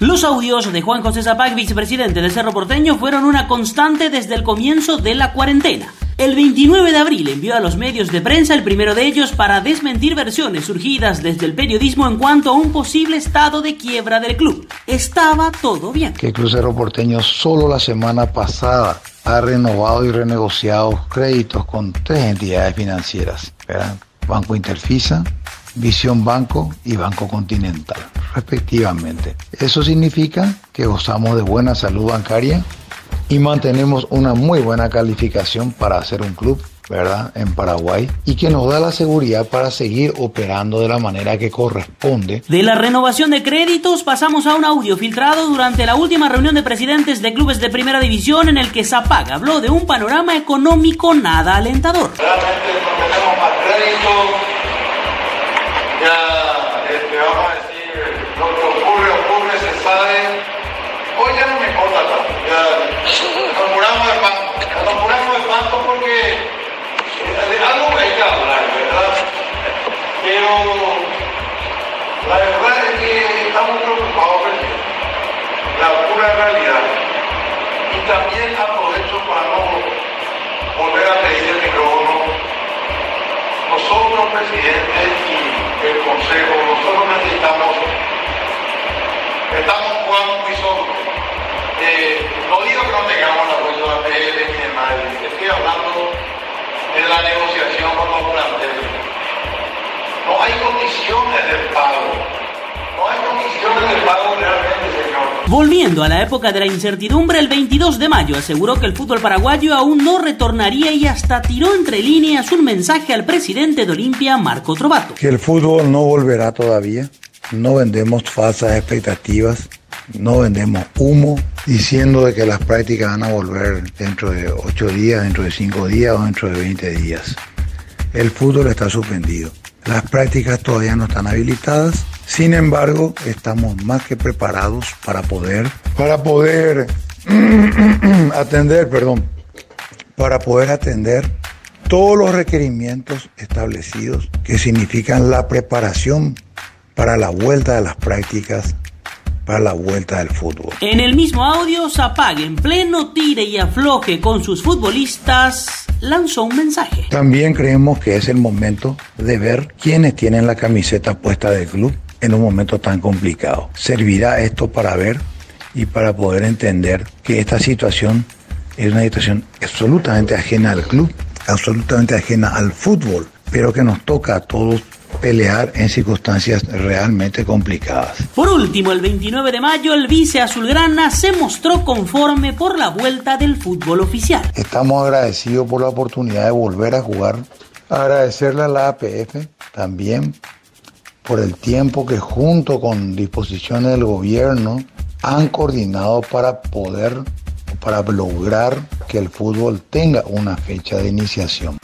Los audios de Juan José Zapag, vicepresidente del Cerro Porteño, fueron una constante desde el comienzo de la cuarentena. El 29 de abril envió a los medios de prensa el primero de ellos para desmentir versiones surgidas desde el periodismo en cuanto a un posible estado de quiebra del club. Estaba todo bien. Que el Club Cerro Porteño solo la semana pasada ha renovado y renegociado créditos con tres entidades financieras, Banco Interfisa, Visión Banco y Banco Continental, respectivamente. Eso significa que gozamos de buena salud bancaria y mantenemos una muy buena calificación para hacer un club ¿verdad? En Paraguay y que nos da la seguridad para seguir operando de la manera que corresponde. De la renovación de créditos pasamos a un audio filtrado durante la última reunión de presidentes de clubes de primera división en el que Zapag habló de un panorama económico nada alentador. Realmente no tenemos más crédito, ya lo que ocurre, ocurre, se sabe. Hoy ya no me importa tanto, ya nos muramos de banco, nos muramos de banco porque algo hay que hablar, ¿verdad? Pero la verdad es que estamos preocupados, la pura realidad. Y también aprovecho para no volver a pedir el micrófono. Nosotros, presidente estamos jugando muy solos. Eh, no digo que no tengamos la apoyo de la PL ni de nadie, estoy hablando de la negociación con los planteles. No hay condiciones del pago. No hay condiciones del pago realmente, señor. Volviendo a la época de la incertidumbre, el 22 de mayo aseguró que el fútbol paraguayo aún no retornaría y hasta tiró entre líneas un mensaje al presidente de Olimpia, Marco Trovato. Que el fútbol no volverá todavía. No vendemos falsas expectativas no vendemos humo diciendo de que las prácticas van a volver dentro de 8 días, dentro de 5 días o dentro de 20 días. El fútbol está suspendido. Las prácticas todavía no están habilitadas. Sin embargo, estamos más que preparados para poder, para poder atender, perdón, para poder atender todos los requerimientos establecidos que significan la preparación para la vuelta de las prácticas para la vuelta del fútbol. En el mismo audio, Zapag, en pleno tire y afloje con sus futbolistas, lanzó un mensaje. También creemos que es el momento de ver quiénes tienen la camiseta puesta del club en un momento tan complicado. Servirá esto para ver y para poder entender que esta situación es una situación absolutamente ajena al club, absolutamente ajena al fútbol, pero que nos toca a todos pelear en circunstancias realmente complicadas. Por último, el 29 de mayo, el vice azulgrana se mostró conforme por la vuelta del fútbol oficial. Estamos agradecidos por la oportunidad de volver a jugar. Agradecerle a la APF también por el tiempo que junto con disposiciones del gobierno han coordinado para poder, para lograr que el fútbol tenga una fecha de iniciación.